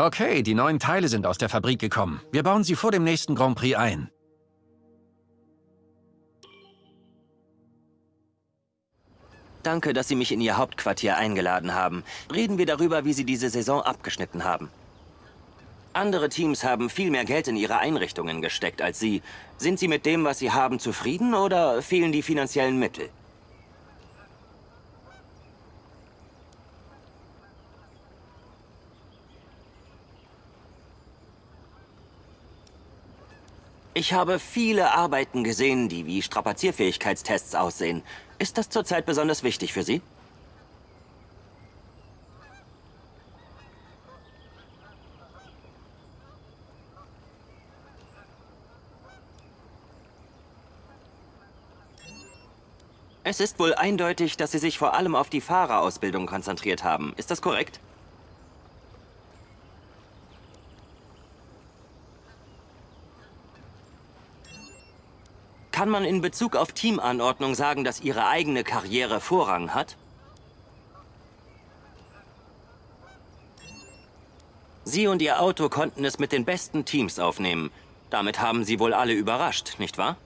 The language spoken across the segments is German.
Okay, die neuen Teile sind aus der Fabrik gekommen. Wir bauen sie vor dem nächsten Grand Prix ein. Danke, dass Sie mich in Ihr Hauptquartier eingeladen haben. Reden wir darüber, wie Sie diese Saison abgeschnitten haben. Andere Teams haben viel mehr Geld in ihre Einrichtungen gesteckt als Sie. Sind Sie mit dem, was Sie haben, zufrieden oder fehlen die finanziellen Mittel? Ich habe viele Arbeiten gesehen, die wie Strapazierfähigkeitstests aussehen. Ist das zurzeit besonders wichtig für Sie? Es ist wohl eindeutig, dass Sie sich vor allem auf die Fahrerausbildung konzentriert haben. Ist das korrekt? Kann man in Bezug auf Teamanordnung sagen, dass Ihre eigene Karriere Vorrang hat? Sie und Ihr Auto konnten es mit den besten Teams aufnehmen. Damit haben Sie wohl alle überrascht, nicht wahr?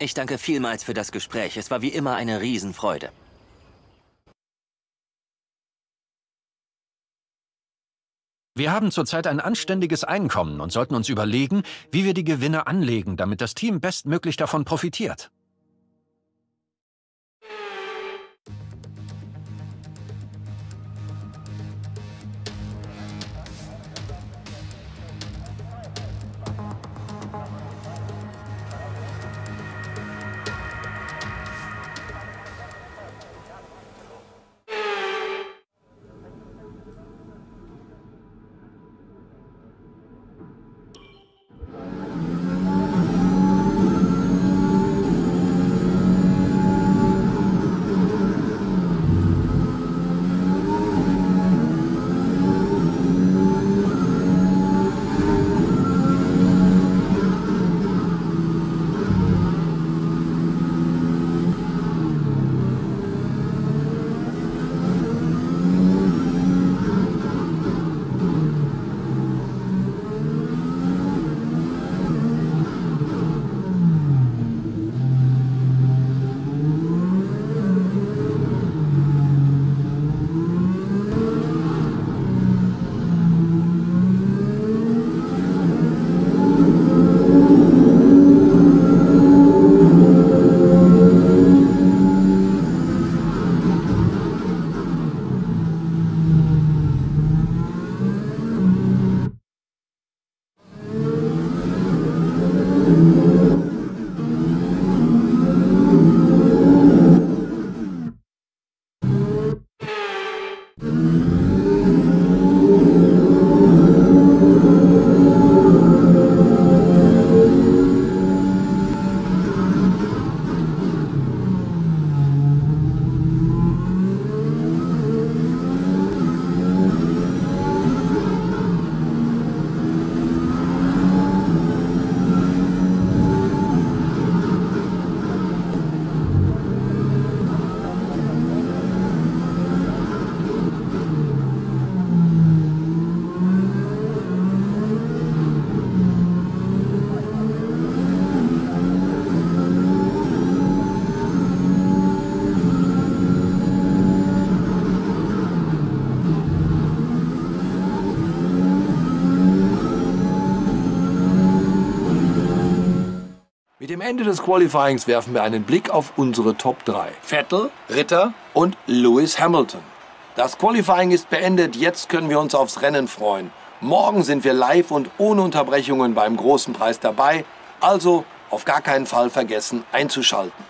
Ich danke vielmals für das Gespräch. Es war wie immer eine Riesenfreude. Wir haben zurzeit ein anständiges Einkommen und sollten uns überlegen, wie wir die Gewinne anlegen, damit das Team bestmöglich davon profitiert. Mit dem Ende des Qualifyings werfen wir einen Blick auf unsere Top 3. Vettel, Ritter und Lewis Hamilton. Das Qualifying ist beendet, jetzt können wir uns aufs Rennen freuen. Morgen sind wir live und ohne Unterbrechungen beim großen Preis dabei, also auf gar keinen Fall vergessen einzuschalten.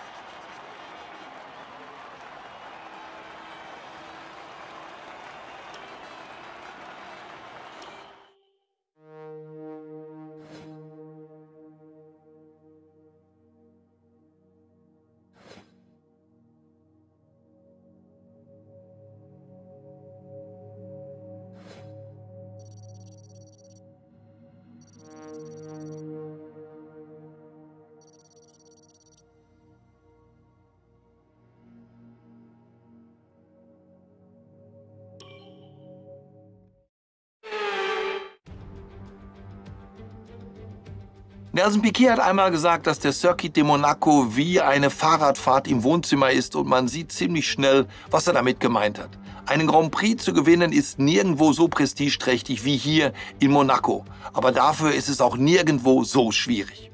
Nelson Piquet hat einmal gesagt, dass der Circuit de Monaco wie eine Fahrradfahrt im Wohnzimmer ist und man sieht ziemlich schnell, was er damit gemeint hat. Einen Grand Prix zu gewinnen ist nirgendwo so prestigeträchtig wie hier in Monaco. Aber dafür ist es auch nirgendwo so schwierig.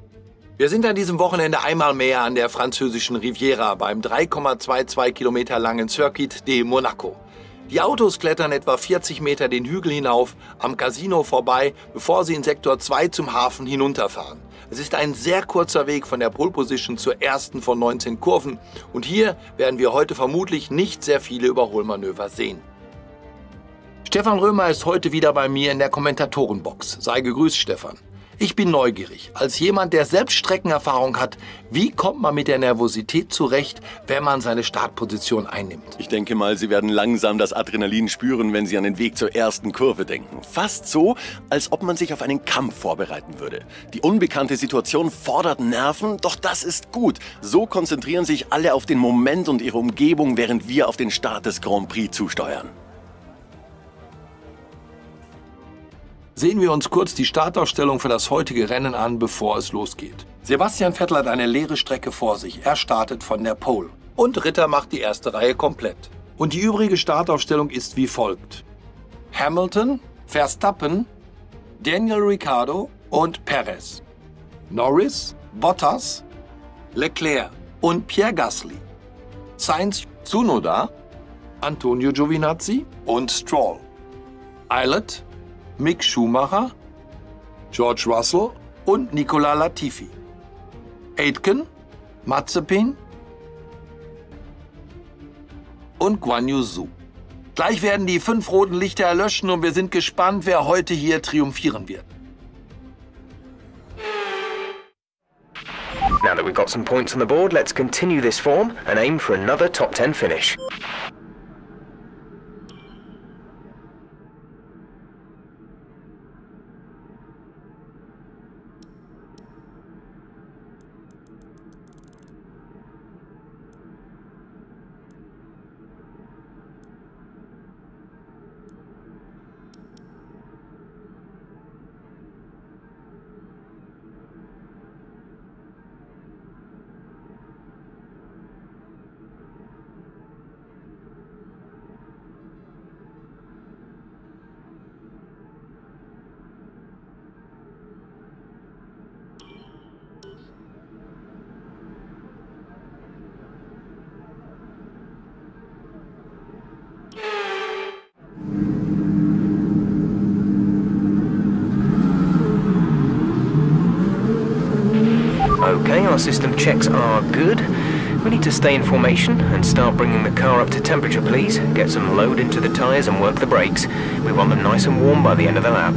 Wir sind an diesem Wochenende einmal mehr an der französischen Riviera beim 3,22 Kilometer langen Circuit de Monaco. Die Autos klettern etwa 40 Meter den Hügel hinauf, am Casino vorbei, bevor sie in Sektor 2 zum Hafen hinunterfahren. Es ist ein sehr kurzer Weg von der Pole Position zur ersten von 19 Kurven und hier werden wir heute vermutlich nicht sehr viele Überholmanöver sehen. Stefan Römer ist heute wieder bei mir in der Kommentatorenbox. Sei gegrüßt, Stefan. Ich bin neugierig. Als jemand, der selbst Streckenerfahrung hat, wie kommt man mit der Nervosität zurecht, wenn man seine Startposition einnimmt? Ich denke mal, Sie werden langsam das Adrenalin spüren, wenn Sie an den Weg zur ersten Kurve denken. Fast so, als ob man sich auf einen Kampf vorbereiten würde. Die unbekannte Situation fordert Nerven, doch das ist gut. So konzentrieren sich alle auf den Moment und ihre Umgebung, während wir auf den Start des Grand Prix zusteuern. Sehen wir uns kurz die Startaufstellung für das heutige Rennen an, bevor es losgeht. Sebastian Vettel hat eine leere Strecke vor sich. Er startet von der Pole. Und Ritter macht die erste Reihe komplett. Und die übrige Startaufstellung ist wie folgt. Hamilton, Verstappen, Daniel Ricciardo und Perez. Norris, Bottas, Leclerc und Pierre Gasly. Sainz, Tsunoda, Antonio Giovinazzi und Stroll. Eilert, Mick Schumacher, George Russell und Nicola Latifi. Aitken, Mazepin und Guan Yu Zhu. Gleich werden die fünf roten Lichter erlöschen und wir sind gespannt, wer heute hier triumphieren wird. Now that we've got some points on the board, let's continue this form and aim for another top 10 finish. Checks are good. We need to stay in formation and start bringing the car up to temperature, please. Get some load into the tyres and work the brakes. We want them nice and warm by the end of the lap.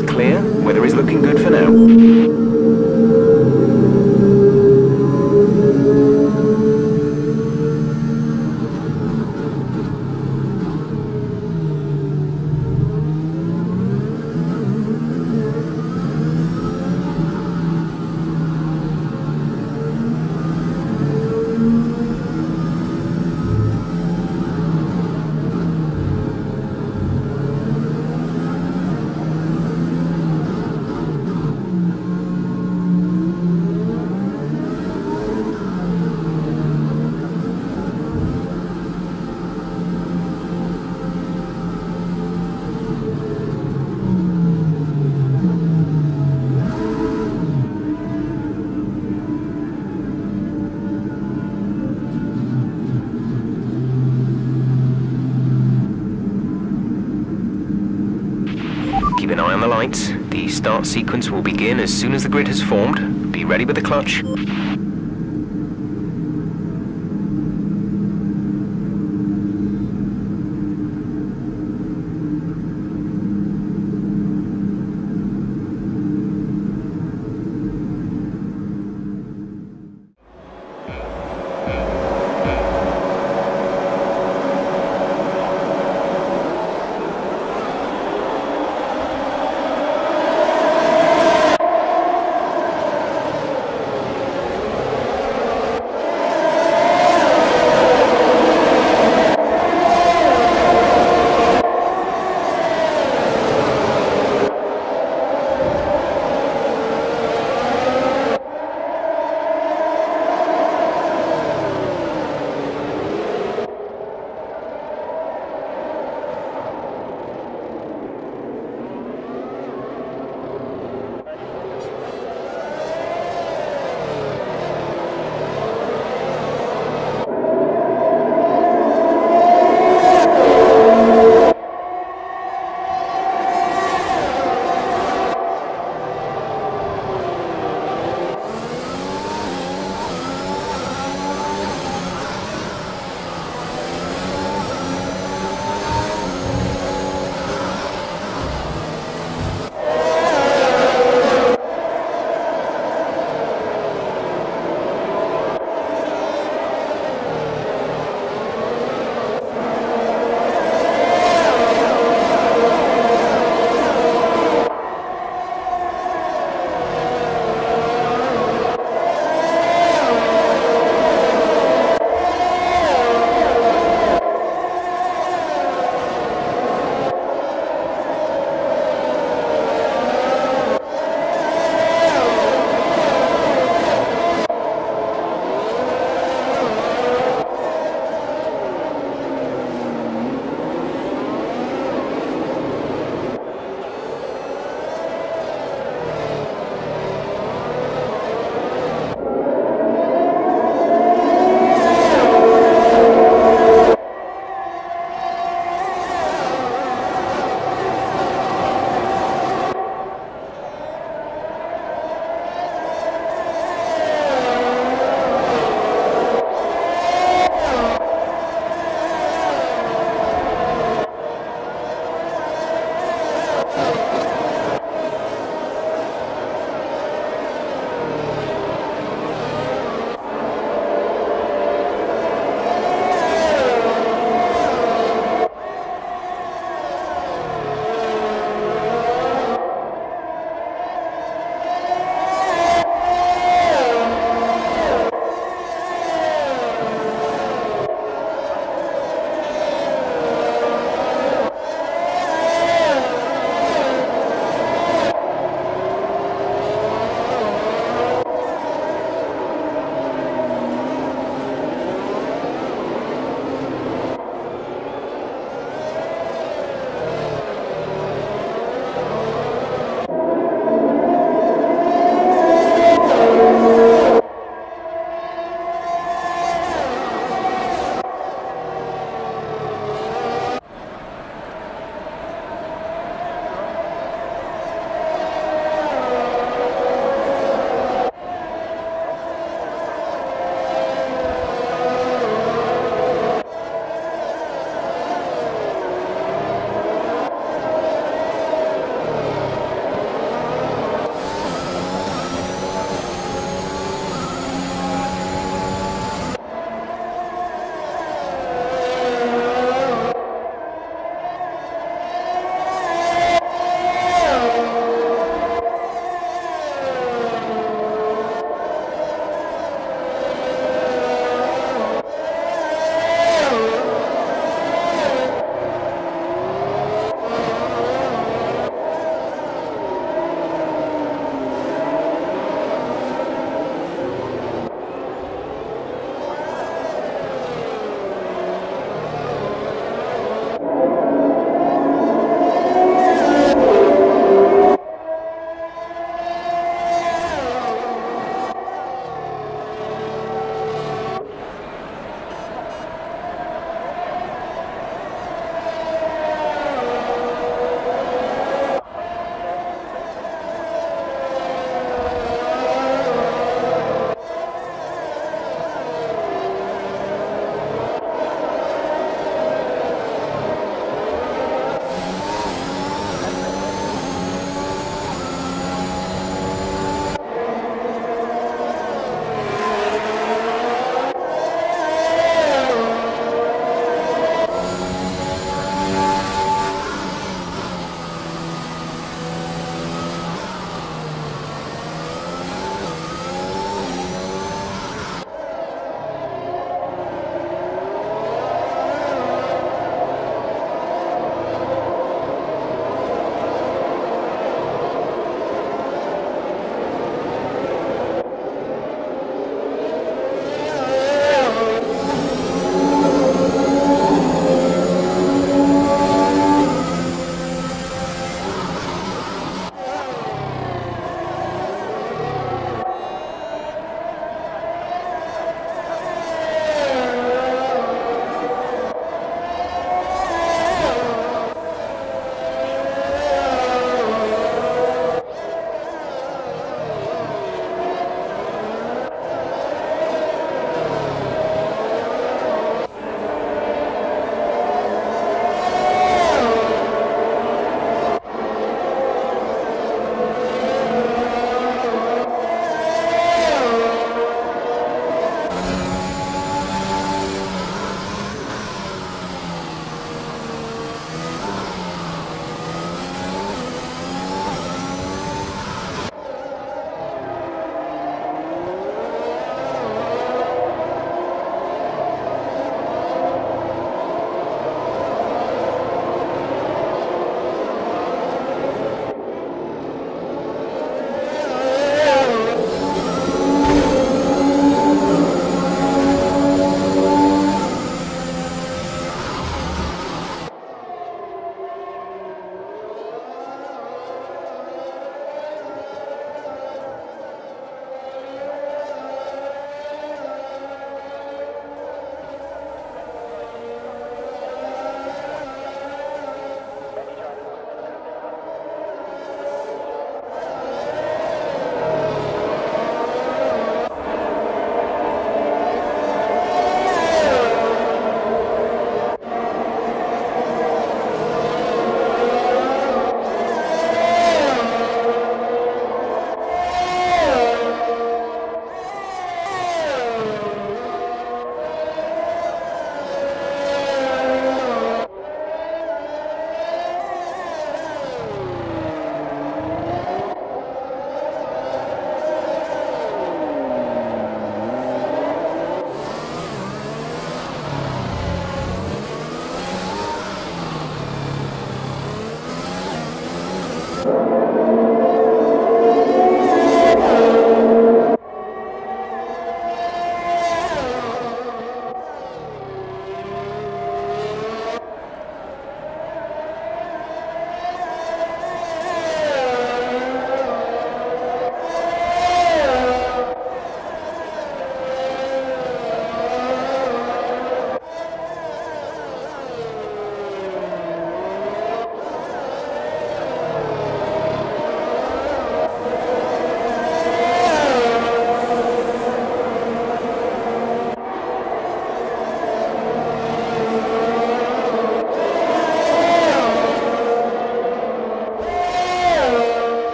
Is clear. Weather is looking good for now. Lights. The start sequence will begin as soon as the grid has formed. Be ready with the clutch.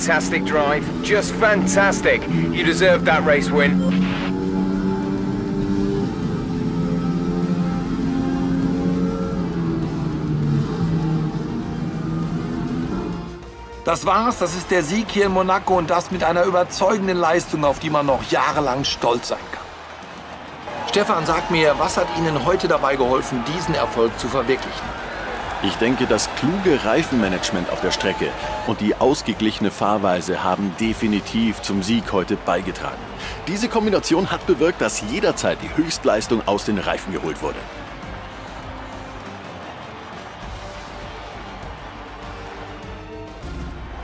Fantastic drive. Just fantastic. You deserved that race win. Das war's, das ist der Sieg hier in Monaco und das mit einer überzeugenden Leistung, auf die man noch jahrelang stolz sein kann. Stefan, sag mir, was hat Ihnen heute dabei geholfen, diesen Erfolg zu verwirklichen? Ich denke, das kluge Reifenmanagement auf der Strecke und die ausgeglichene Fahrweise haben definitiv zum Sieg heute beigetragen. Diese Kombination hat bewirkt, dass jederzeit die Höchstleistung aus den Reifen geholt wurde.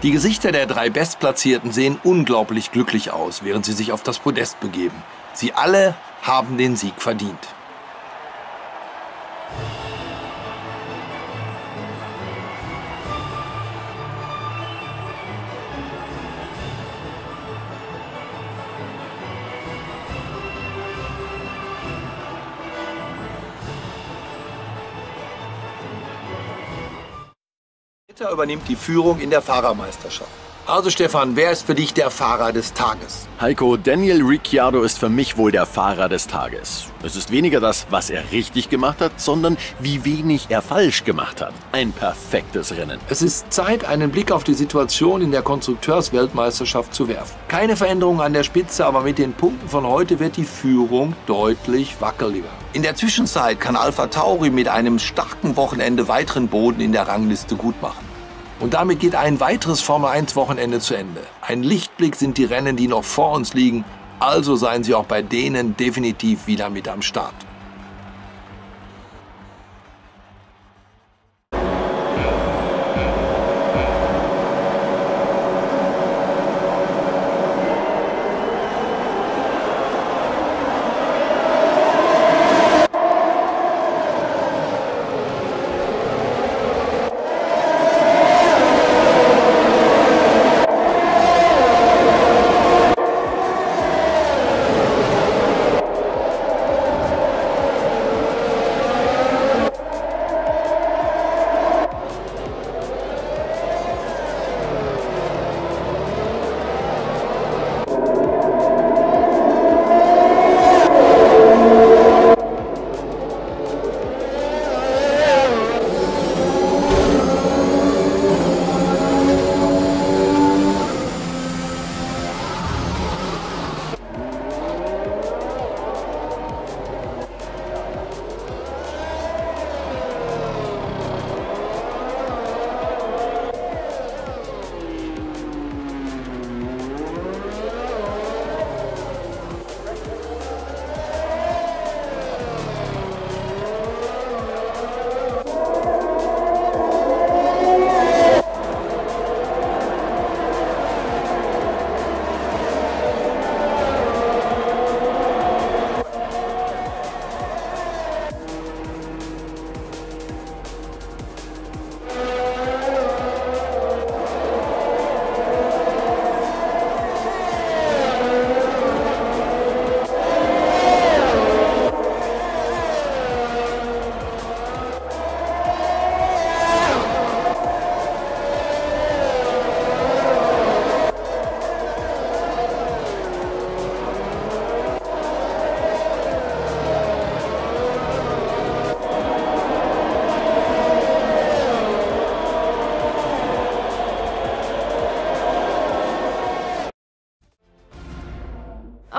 Die Gesichter der drei Bestplatzierten sehen unglaublich glücklich aus, während sie sich auf das Podest begeben. Sie alle haben den Sieg verdient. Ritter übernimmt die Führung in der Fahrermeisterschaft. Also Stefan, wer ist für dich der Fahrer des Tages? Heiko, Daniel Ricciardo ist für mich wohl der Fahrer des Tages. Es ist weniger das, was er richtig gemacht hat, sondern wie wenig er falsch gemacht hat. Ein perfektes Rennen. Es ist Zeit, einen Blick auf die Situation in der Konstrukteursweltmeisterschaft zu werfen. Keine Veränderung an der Spitze, aber mit den Punkten von heute wird die Führung deutlich wackeliger. In der Zwischenzeit kann Alpha Tauri mit einem starken Wochenende weiteren Boden in der Rangliste gut machen. Und damit geht ein weiteres Formel-1-Wochenende zu Ende. Ein Lichtblick sind die Rennen, die noch vor uns liegen. Also seien Sie auch bei denen definitiv wieder mit am Start.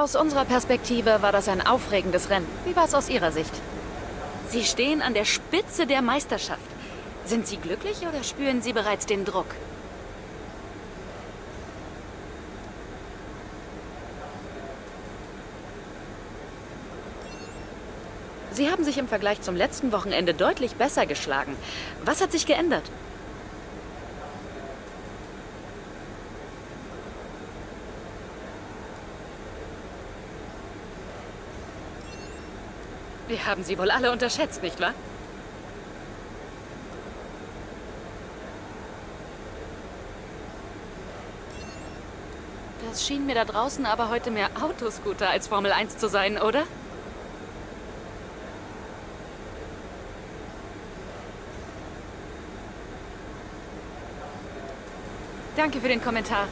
Aus unserer Perspektive war das ein aufregendes Rennen. Wie war es aus Ihrer Sicht? Sie stehen an der Spitze der Meisterschaft. Sind Sie glücklich oder spüren Sie bereits den Druck? Sie haben sich im Vergleich zum letzten Wochenende deutlich besser geschlagen. Was hat sich geändert? Wir haben sie wohl alle unterschätzt, nicht wahr? Das schien mir da draußen aber heute mehr Autoscooter als Formel 1 zu sein, oder? Danke für den Kommentar.